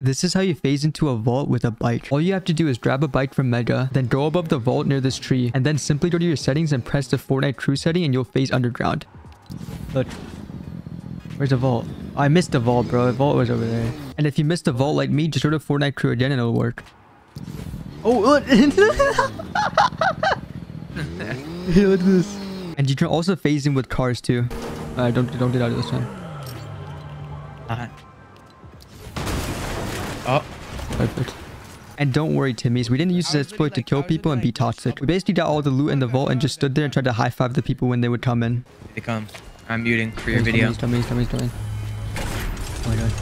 This is how you phase into a vault with a bike. All you have to do is grab a bike from Mega, then go above the vault near this tree, and then simply go to your settings and press the Fortnite crew setting and you'll phase underground. Look. Where's the vault? Oh, I missed the vault, bro. The vault was over there. And if you missed the vault like me, just go to Fortnite crew again and it'll work. Oh, look. Hey, look at this. And you can also phase in with cars too. Alright, don't don't get out of this one. Uh, oh, Perfect. And don't worry, Timmy's. We didn't use this exploit to kill people and be toxic. We basically got all the loot in the vault and just stood there and tried to high five the people when they would come in. here they come. I'm muting for your He's video. coming, he's coming, he's coming, he's coming. Oh my god.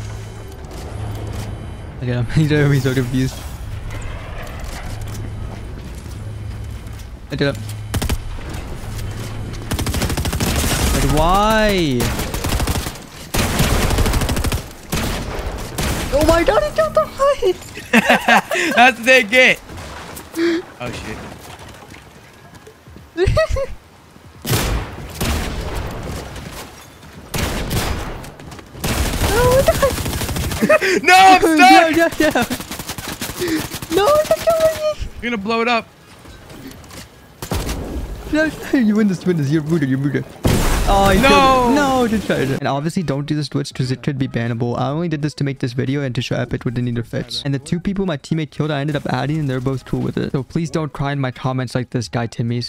Look at him. He's gonna be so confused. Look at him. Like, why? Oh my god, he killed the height! That's they eh? get. Oh shit. no, I'm stuck. yeah, yeah, yeah. No, killing me! I'm gonna blow it up. No, no, you win this, win this. You're Buddha, you're Buddha. Oh, No! No, just try it. And obviously, don't do this glitch because it could be bannable. I only did this to make this video and to show Epic with the neither fits. And the two people my teammate killed, I ended up adding, and they're both cool with it. So please don't cry in my comments like this guy, Timmy's.